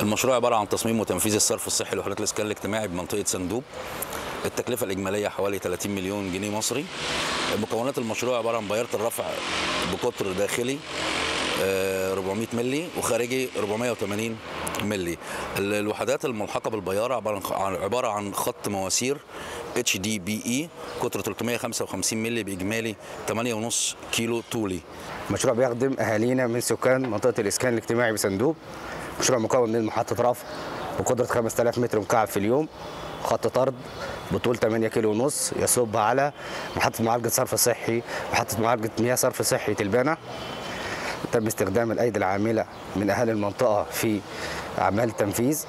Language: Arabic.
المشروع عبارة عن تصميم وتنفيذ الصرف الصحي لوحدات الإسكان الاجتماعي بمنطقة سندوب. التكلفة الإجمالية حوالي 30 مليون جنيه مصري. مكونات المشروع عبارة عن بيارة الرفع بقطر داخلي آه، 400 ملي وخارجي 480 ملي ال- الوحدات الملحقة بالبيارة عبارة عن خط مواسير HDPE قطر 355 ملي بإجمالي 8.5 كيلو طولي. مشروع بيخدم أهالينا من سكان منطقة الإسكان الاجتماعي بصندوق. مشروع مكون من محطة رفع بقدرة 5000 متر مكعب في اليوم خط طرد بطول 8 كيلو ونص يصب على محطة معالجة صرف صحي محطة معالجة مياه صرف صحي تلبانة. تم استخدام الأيدي العاملة من اهالي المنطقة في أعمال التنفيذ